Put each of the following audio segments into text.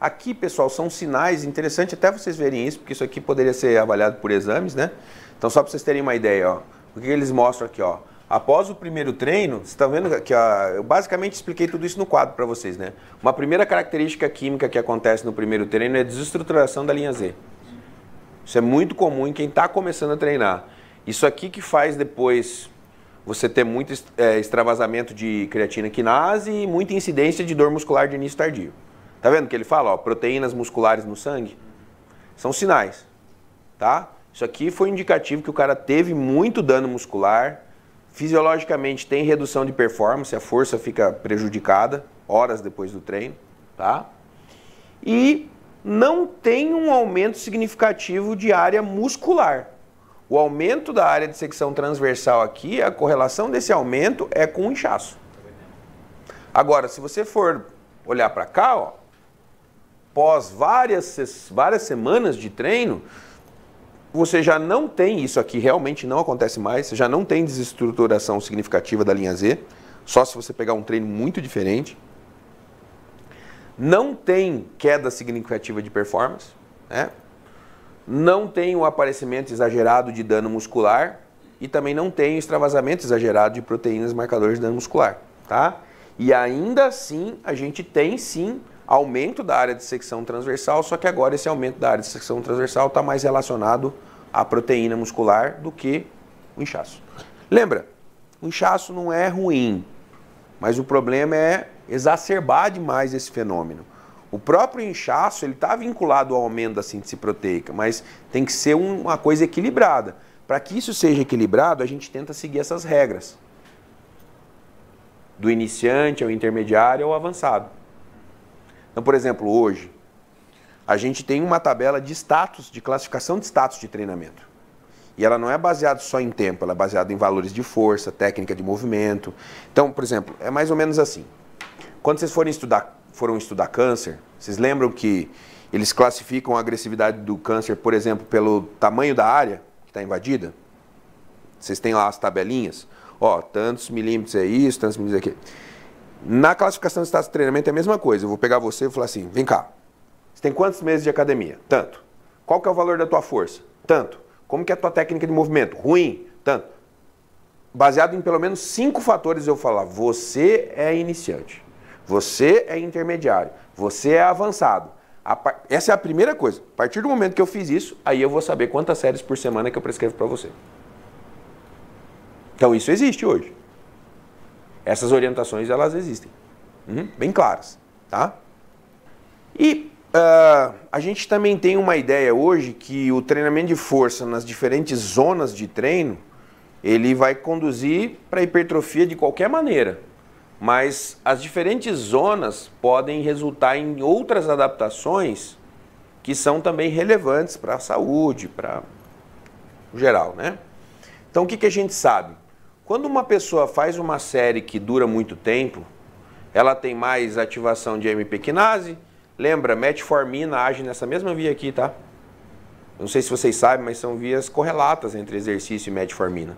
Aqui, pessoal, são sinais, interessante até vocês verem isso, porque isso aqui poderia ser avaliado por exames, né? Então, só para vocês terem uma ideia, ó, o que eles mostram aqui, ó. Após o primeiro treino, vocês estão vendo que eu basicamente expliquei tudo isso no quadro para vocês, né? Uma primeira característica química que acontece no primeiro treino é a desestruturação da linha Z. Isso é muito comum em quem está começando a treinar. Isso aqui que faz depois você ter muito é, extravasamento de creatina quinase e muita incidência de dor muscular de início tardio. Tá vendo que ele fala, ó, proteínas musculares no sangue? São sinais, tá? Isso aqui foi indicativo que o cara teve muito dano muscular, fisiologicamente tem redução de performance, a força fica prejudicada horas depois do treino, tá? E não tem um aumento significativo de área muscular. O aumento da área de secção transversal aqui, a correlação desse aumento é com o inchaço. Agora, se você for olhar para cá, ó, pós várias, várias semanas de treino, você já não tem, isso aqui realmente não acontece mais, você já não tem desestruturação significativa da linha Z, só se você pegar um treino muito diferente. Não tem queda significativa de performance, né? não tem o aparecimento exagerado de dano muscular e também não tem o extravasamento exagerado de proteínas marcadores de dano muscular. Tá? E ainda assim, a gente tem sim aumento da área de secção transversal, só que agora esse aumento da área de secção transversal está mais relacionado à proteína muscular do que o inchaço. Lembra, o inchaço não é ruim, mas o problema é exacerbar demais esse fenômeno. O próprio inchaço ele está vinculado ao aumento da síntese proteica, mas tem que ser uma coisa equilibrada. Para que isso seja equilibrado, a gente tenta seguir essas regras. Do iniciante ao intermediário ao avançado. Então, por exemplo, hoje, a gente tem uma tabela de status, de classificação de status de treinamento. E ela não é baseada só em tempo, ela é baseada em valores de força, técnica de movimento. Então, por exemplo, é mais ou menos assim. Quando vocês forem estudar, foram estudar câncer, vocês lembram que eles classificam a agressividade do câncer, por exemplo, pelo tamanho da área que está invadida? Vocês têm lá as tabelinhas? Ó, tantos milímetros é isso, tantos milímetros é aquilo. Na classificação de status de treinamento é a mesma coisa. Eu vou pegar você e falar assim: vem cá. Você tem quantos meses de academia? Tanto. Qual que é o valor da tua força? Tanto. Como que é a tua técnica de movimento? Ruim? Tanto. Baseado em pelo menos cinco fatores, eu falar: você é iniciante, você é intermediário, você é avançado. Essa é a primeira coisa. A partir do momento que eu fiz isso, aí eu vou saber quantas séries por semana que eu prescrevo para você. Então isso existe hoje. Essas orientações elas existem, uhum, bem claras, tá? E uh, a gente também tem uma ideia hoje que o treinamento de força nas diferentes zonas de treino ele vai conduzir para hipertrofia de qualquer maneira, mas as diferentes zonas podem resultar em outras adaptações que são também relevantes para a saúde, para o geral, né? Então o que, que a gente sabe? Quando uma pessoa faz uma série que dura muito tempo, ela tem mais ativação de MP quinase. Lembra, metformina age nessa mesma via aqui, tá? Não sei se vocês sabem, mas são vias correlatas entre exercício e metformina,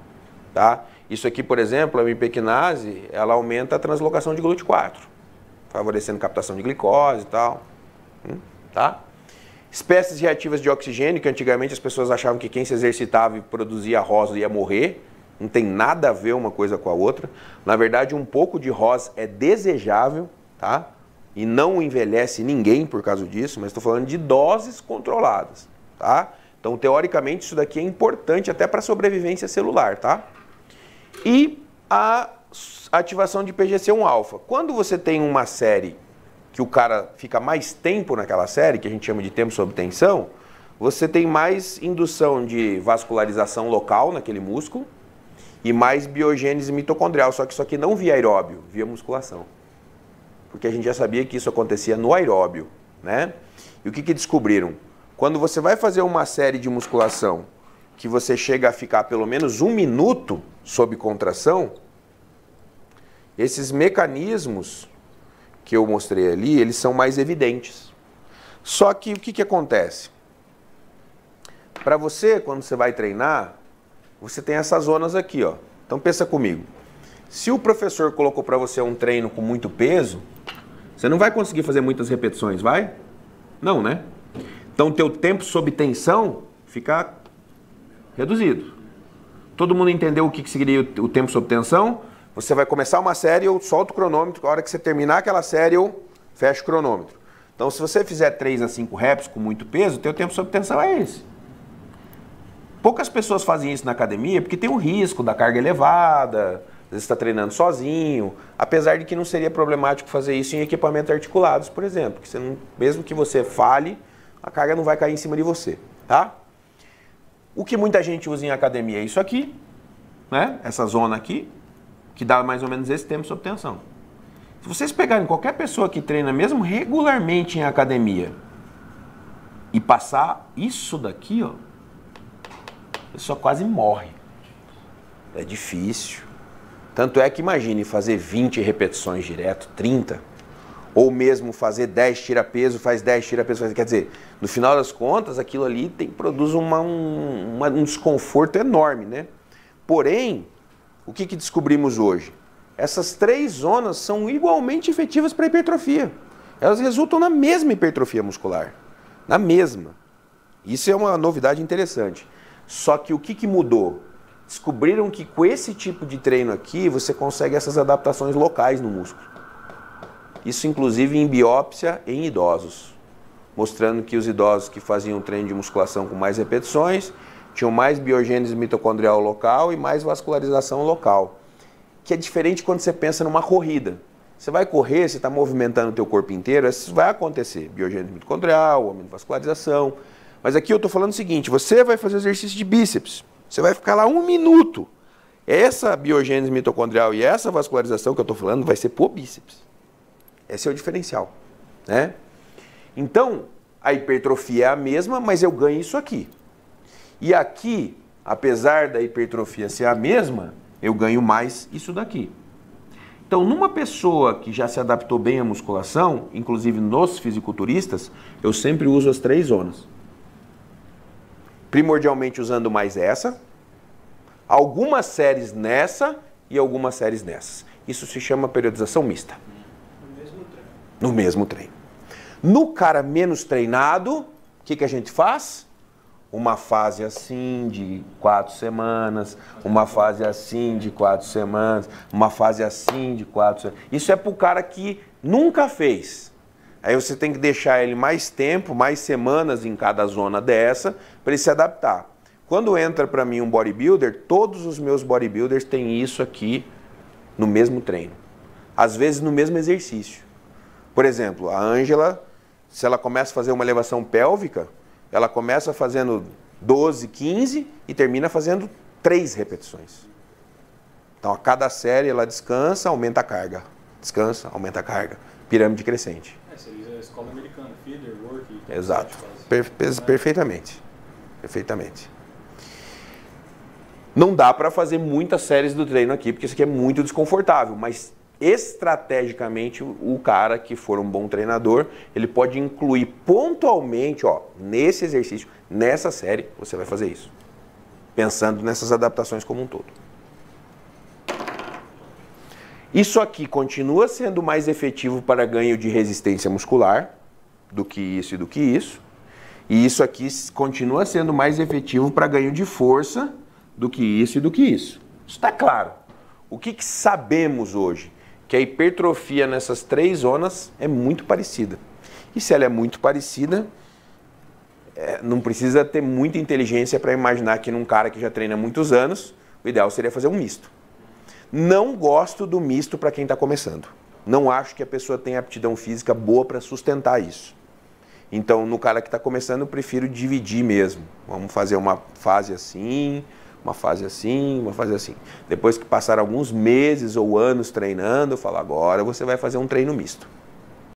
tá? Isso aqui, por exemplo, a MP quinase, ela aumenta a translocação de GLUT4, favorecendo captação de glicose e tal, hum, tá? Espécies reativas de oxigênio, que antigamente as pessoas achavam que quem se exercitava e produzia rosa ia morrer, não tem nada a ver uma coisa com a outra. Na verdade, um pouco de rosa é desejável, tá? E não envelhece ninguém por causa disso, mas estou falando de doses controladas, tá? Então, teoricamente, isso daqui é importante até para a sobrevivência celular, tá? E a ativação de PGC1-alfa. Quando você tem uma série que o cara fica mais tempo naquela série, que a gente chama de tempo sob tensão, você tem mais indução de vascularização local naquele músculo, e mais biogênese mitocondrial, só que isso aqui não via aeróbio, via musculação. Porque a gente já sabia que isso acontecia no aeróbio, né? E o que, que descobriram? Quando você vai fazer uma série de musculação que você chega a ficar pelo menos um minuto sob contração, esses mecanismos que eu mostrei ali, eles são mais evidentes. Só que o que, que acontece? Para você, quando você vai treinar, você tem essas zonas aqui, ó. Então pensa comigo. Se o professor colocou para você um treino com muito peso, você não vai conseguir fazer muitas repetições, vai? Não, né? Então teu tempo sob tensão fica reduzido. Todo mundo entendeu o que, que seria o tempo sob tensão? Você vai começar uma série, eu solto o cronômetro, a hora que você terminar aquela série, eu fecho o cronômetro. Então, se você fizer 3 a 5 reps com muito peso, teu tempo sob tensão é esse. Poucas pessoas fazem isso na academia porque tem o risco da carga elevada, às vezes está treinando sozinho, apesar de que não seria problemático fazer isso em equipamentos articulados, por exemplo, que não, mesmo que você fale, a carga não vai cair em cima de você, tá? O que muita gente usa em academia é isso aqui, né? Essa zona aqui, que dá mais ou menos esse tempo sob tensão. Se vocês pegarem qualquer pessoa que treina mesmo regularmente em academia e passar isso daqui, ó, a pessoa quase morre. É difícil. Tanto é que imagine fazer 20 repetições direto, 30, ou mesmo fazer 10 tira-peso, faz 10 tira-peso, quer dizer, no final das contas, aquilo ali tem, produz uma, um, uma, um desconforto enorme, né? Porém, o que, que descobrimos hoje? Essas três zonas são igualmente efetivas para hipertrofia. Elas resultam na mesma hipertrofia muscular. Na mesma. Isso é uma novidade interessante. Só que o que, que mudou? Descobriram que com esse tipo de treino aqui você consegue essas adaptações locais no músculo. Isso inclusive em biópsia em idosos, mostrando que os idosos que faziam treino de musculação com mais repetições tinham mais biogênese mitocondrial local e mais vascularização local. Que é diferente quando você pensa numa corrida. Você vai correr, você está movimentando o teu corpo inteiro, isso vai acontecer. Biogênese mitocondrial, aumento de vascularização. Mas aqui eu estou falando o seguinte, você vai fazer exercício de bíceps. Você vai ficar lá um minuto. Essa biogênese mitocondrial e essa vascularização que eu estou falando vai ser por bíceps. Esse é o diferencial. Né? Então, a hipertrofia é a mesma, mas eu ganho isso aqui. E aqui, apesar da hipertrofia ser a mesma, eu ganho mais isso daqui. Então, numa pessoa que já se adaptou bem à musculação, inclusive nos fisiculturistas, eu sempre uso as três zonas. Primordialmente usando mais essa, algumas séries nessa e algumas séries nessas. Isso se chama periodização mista. No mesmo treino. No mesmo treino. No cara menos treinado, o que, que a gente faz? uma fase assim de quatro semanas, uma fase assim de quatro semanas, uma fase assim de quatro semanas. Isso é para o cara que nunca fez. Aí você tem que deixar ele mais tempo, mais semanas em cada zona dessa, para ele se adaptar. Quando entra para mim um bodybuilder, todos os meus bodybuilders têm isso aqui no mesmo treino. Às vezes no mesmo exercício. Por exemplo, a Ângela, se ela começa a fazer uma elevação pélvica, ela começa fazendo 12, 15 e termina fazendo 3 repetições. Então, a cada série ela descansa, aumenta a carga. Descansa, aumenta a carga. Pirâmide crescente. Escola americana, feeder, work. Exato. Per perfeitamente. Perfeitamente. Não dá para fazer muitas séries do treino aqui, porque isso aqui é muito desconfortável, mas estrategicamente o cara que for um bom treinador, ele pode incluir pontualmente, ó, nesse exercício, nessa série, você vai fazer isso. Pensando nessas adaptações como um todo. Isso aqui continua sendo mais efetivo para ganho de resistência muscular do que isso e do que isso. E isso aqui continua sendo mais efetivo para ganho de força do que isso e do que isso. Isso está claro. O que, que sabemos hoje? que a hipertrofia nessas três zonas é muito parecida. E se ela é muito parecida, é, não precisa ter muita inteligência para imaginar que num cara que já treina muitos anos, o ideal seria fazer um misto. Não gosto do misto para quem está começando. Não acho que a pessoa tenha aptidão física boa para sustentar isso. Então, no cara que está começando, eu prefiro dividir mesmo. Vamos fazer uma fase assim, uma fase assim, uma fase assim. Depois que passar alguns meses ou anos treinando, eu falo, agora você vai fazer um treino misto.